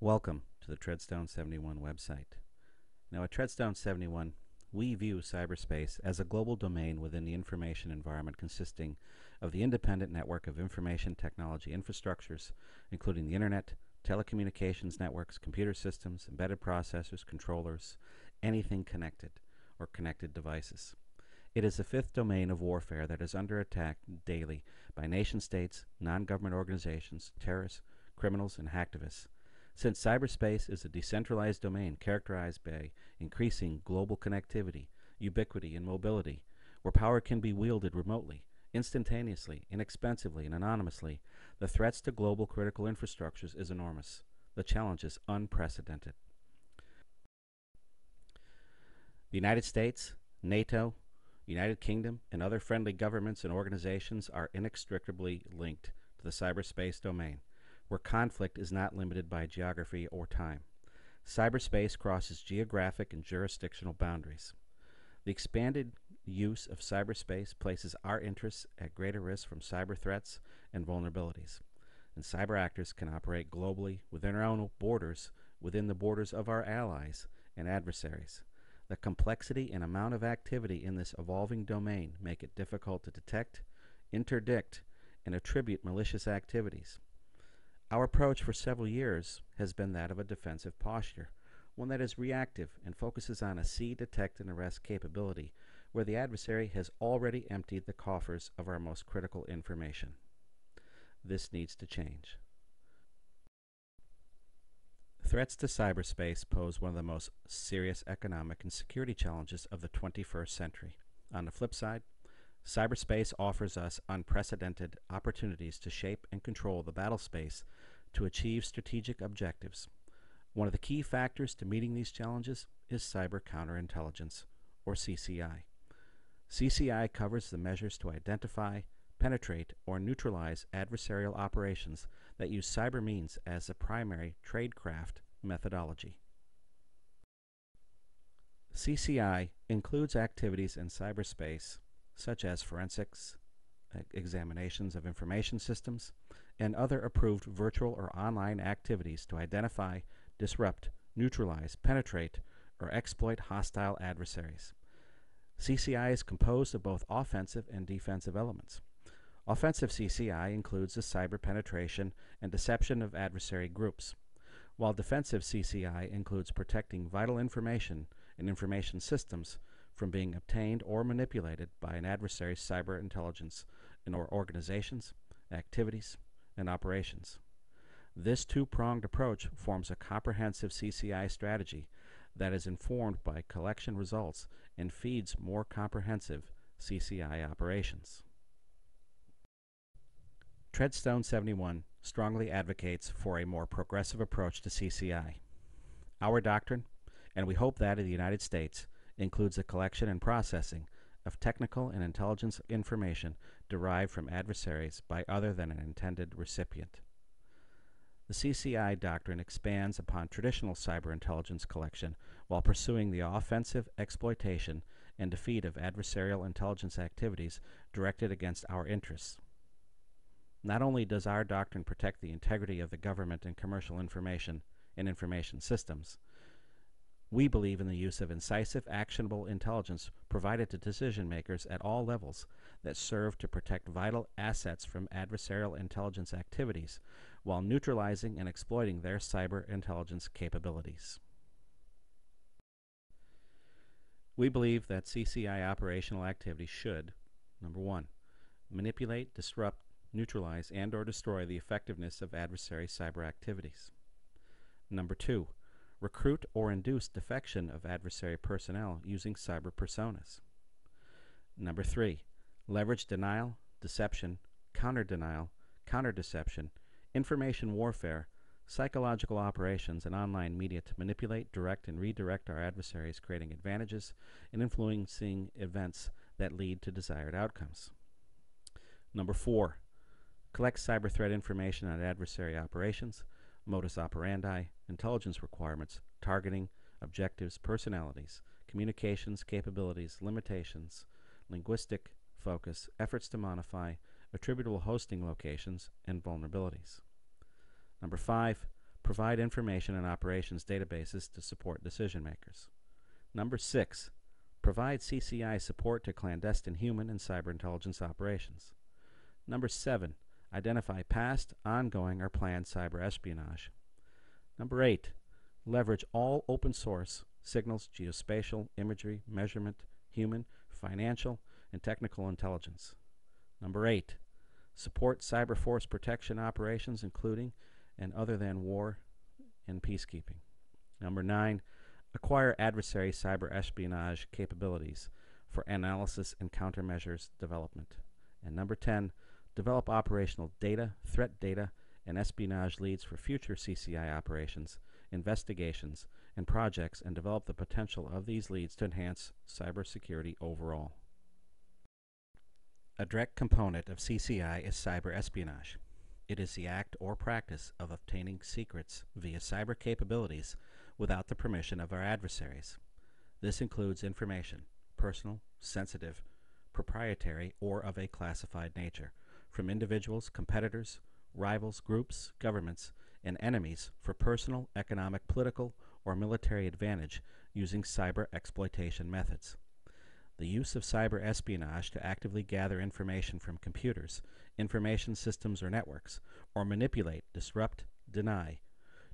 Welcome to the Treadstone 71 website. Now, at Treadstone 71, we view cyberspace as a global domain within the information environment consisting of the independent network of information technology infrastructures, including the Internet, telecommunications networks, computer systems, embedded processors, controllers, anything connected, or connected devices. It is the fifth domain of warfare that is under attack daily by nation states, non government organizations, terrorists, criminals, and hacktivists. Since cyberspace is a decentralized domain characterized by increasing global connectivity, ubiquity, and mobility, where power can be wielded remotely, instantaneously, inexpensively, and anonymously, the threats to global critical infrastructures is enormous. The challenge is unprecedented. The United States, NATO, United Kingdom, and other friendly governments and organizations are inextricably linked to the cyberspace domain, where conflict is not limited by geography or time. Cyberspace crosses geographic and jurisdictional boundaries. The expanded use of cyberspace places our interests at greater risk from cyber threats and vulnerabilities. And cyber actors can operate globally within our own borders, within the borders of our allies and adversaries. The complexity and amount of activity in this evolving domain make it difficult to detect, interdict, and attribute malicious activities. Our approach for several years has been that of a defensive posture, one that is reactive and focuses on a see, detect, and arrest capability where the adversary has already emptied the coffers of our most critical information. This needs to change. Threats to cyberspace pose one of the most serious economic and security challenges of the 21st century. On the flip side, cyberspace offers us unprecedented opportunities to shape and control the battle space to achieve strategic objectives. One of the key factors to meeting these challenges is cyber counterintelligence, or CCI. CCI covers the measures to identify, penetrate, or neutralize adversarial operations that use cyber means as the primary tradecraft methodology. CCI includes activities in cyberspace such as forensics, examinations of information systems, and other approved virtual or online activities to identify, disrupt, neutralize, penetrate, or exploit hostile adversaries. CCI is composed of both offensive and defensive elements. Offensive CCI includes the cyber penetration and deception of adversary groups, while defensive CCI includes protecting vital information and information systems from being obtained or manipulated by an adversary's cyber intelligence in our organizations, activities, and operations. This two pronged approach forms a comprehensive CCI strategy that is informed by collection results and feeds more comprehensive CCI operations. Treadstone 71 strongly advocates for a more progressive approach to CCI. Our doctrine, and we hope that of the United States, includes the collection and processing of technical and intelligence information derived from adversaries by other than an intended recipient. The CCI doctrine expands upon traditional cyber intelligence collection while pursuing the offensive exploitation and defeat of adversarial intelligence activities directed against our interests. Not only does our doctrine protect the integrity of the government and commercial information and information systems, we believe in the use of incisive, actionable intelligence provided to decision makers at all levels that serve to protect vital assets from adversarial intelligence activities while neutralizing and exploiting their cyber intelligence capabilities. We believe that CCI operational activity should, number one, manipulate, disrupt, neutralize, and or destroy the effectiveness of adversary cyber activities. Number two, recruit or induce defection of adversary personnel using cyber personas. Number three, leverage denial, deception, counter-denial, counter-deception, information warfare, psychological operations, and online media to manipulate, direct, and redirect our adversaries, creating advantages and influencing events that lead to desired outcomes. Number four, collect cyber threat information on adversary operations, modus operandi, intelligence requirements, targeting, objectives, personalities, communications capabilities, limitations, linguistic focus, efforts to modify, attributable hosting locations, and vulnerabilities. Number five, provide information and operations databases to support decision makers. Number six, provide CCI support to clandestine human and cyber intelligence operations. Number seven, identify past, ongoing, or planned cyber espionage. Number eight, leverage all open source signals, geospatial, imagery, measurement, human, financial, and technical intelligence. Number eight, support cyber force protection operations, including and other than war and peacekeeping. Number nine, acquire adversary cyber espionage capabilities for analysis and countermeasures development. And number 10, develop operational data, threat data, and espionage leads for future CCI operations, investigations, and projects and develop the potential of these leads to enhance cybersecurity overall. A direct component of CCI is cyber espionage. It is the act or practice of obtaining secrets via cyber capabilities without the permission of our adversaries. This includes information, personal, sensitive, proprietary, or of a classified nature, from individuals, competitors, rivals, groups, governments, and enemies for personal, economic, political, or military advantage using cyber exploitation methods. The use of cyber espionage to actively gather information from computers, information systems, or networks, or manipulate, disrupt, deny,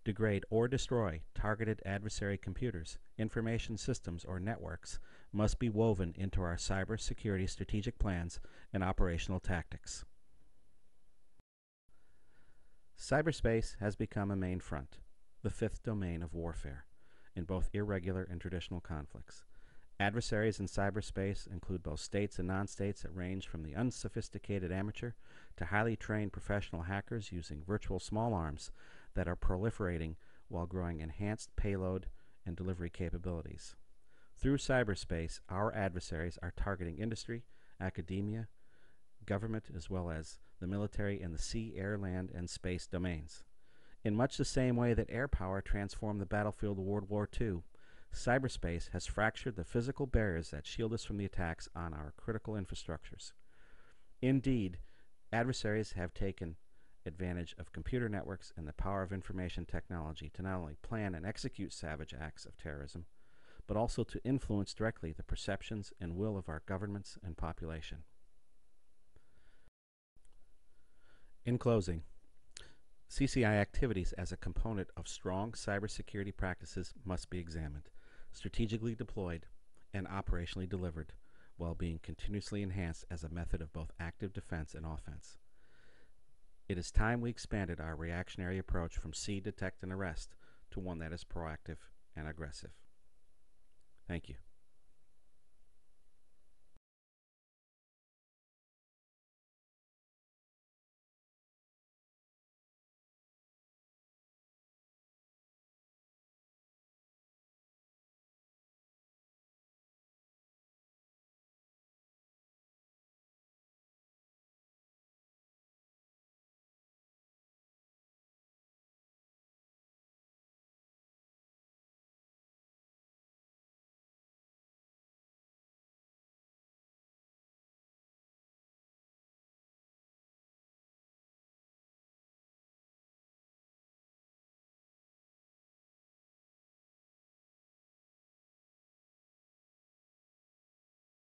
degrade, or destroy targeted adversary computers, information systems, or networks must be woven into our cybersecurity strategic plans and operational tactics. Cyberspace has become a main front, the fifth domain of warfare, in both irregular and traditional conflicts. Adversaries in cyberspace include both states and non-states that range from the unsophisticated amateur to highly trained professional hackers using virtual small arms that are proliferating while growing enhanced payload and delivery capabilities. Through cyberspace, our adversaries are targeting industry, academia, government, as well as the military and the sea, air, land, and space domains. In much the same way that air power transformed the battlefield of World War II, cyberspace has fractured the physical barriers that shield us from the attacks on our critical infrastructures. Indeed, adversaries have taken advantage of computer networks and the power of information technology to not only plan and execute savage acts of terrorism, but also to influence directly the perceptions and will of our governments and population. In closing, CCI activities as a component of strong cybersecurity practices must be examined strategically deployed, and operationally delivered, while being continuously enhanced as a method of both active defense and offense. It is time we expanded our reactionary approach from see, detect, and arrest to one that is proactive and aggressive. Thank you.